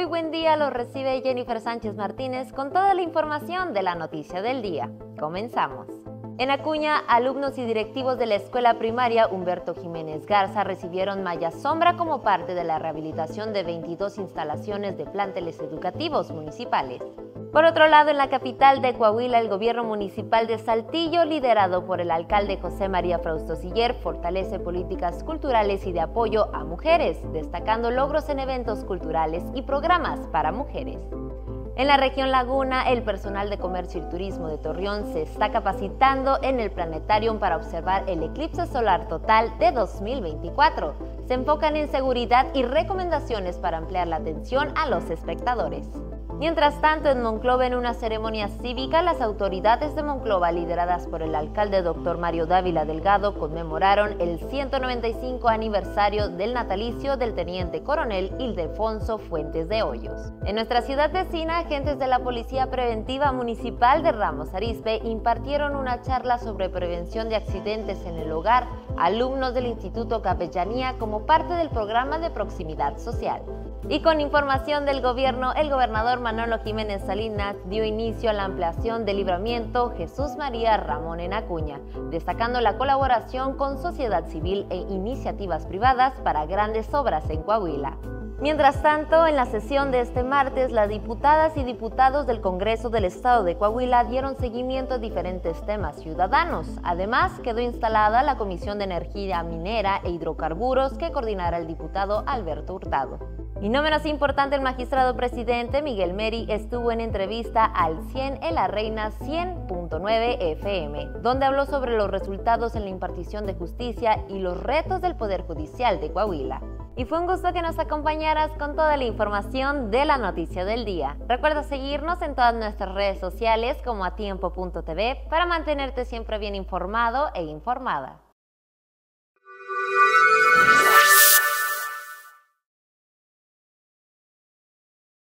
Muy buen día, lo recibe Jennifer Sánchez Martínez con toda la información de la noticia del día. Comenzamos. En Acuña, alumnos y directivos de la escuela primaria Humberto Jiménez Garza recibieron malla sombra como parte de la rehabilitación de 22 instalaciones de planteles educativos municipales. Por otro lado, en la capital de Coahuila, el gobierno municipal de Saltillo, liderado por el alcalde José María Frausto Siller, fortalece políticas culturales y de apoyo a mujeres, destacando logros en eventos culturales y programas para mujeres. En la región Laguna, el personal de comercio y turismo de Torreón se está capacitando en el planetarium para observar el eclipse solar total de 2024. Se enfocan en seguridad y recomendaciones para ampliar la atención a los espectadores. Mientras tanto, en Monclova, en una ceremonia cívica, las autoridades de Monclova, lideradas por el alcalde doctor Mario Dávila Delgado, conmemoraron el 195 aniversario del natalicio del teniente coronel Ildefonso Fuentes de Hoyos. En nuestra ciudad vecina, agentes de la Policía Preventiva Municipal de Ramos Arizpe impartieron una charla sobre prevención de accidentes en el hogar alumnos del Instituto Capellanía como parte del programa de proximidad social. Y con información del gobierno, el gobernador Manolo Jiménez Salinas dio inicio a la ampliación del libramiento Jesús María Ramón en Acuña, destacando la colaboración con sociedad civil e iniciativas privadas para grandes obras en Coahuila. Mientras tanto, en la sesión de este martes, las diputadas y diputados del Congreso del Estado de Coahuila dieron seguimiento a diferentes temas ciudadanos. Además, quedó instalada la Comisión de Energía Minera e Hidrocarburos que coordinará el diputado Alberto Hurtado. Y no menos importante, el magistrado presidente Miguel Meri estuvo en entrevista al 100 en la Reina 100.9 FM, donde habló sobre los resultados en la impartición de justicia y los retos del Poder Judicial de Coahuila. Y fue un gusto que nos acompañaras con toda la información de la noticia del día. Recuerda seguirnos en todas nuestras redes sociales como a tiempo.tv para mantenerte siempre bien informado e informada.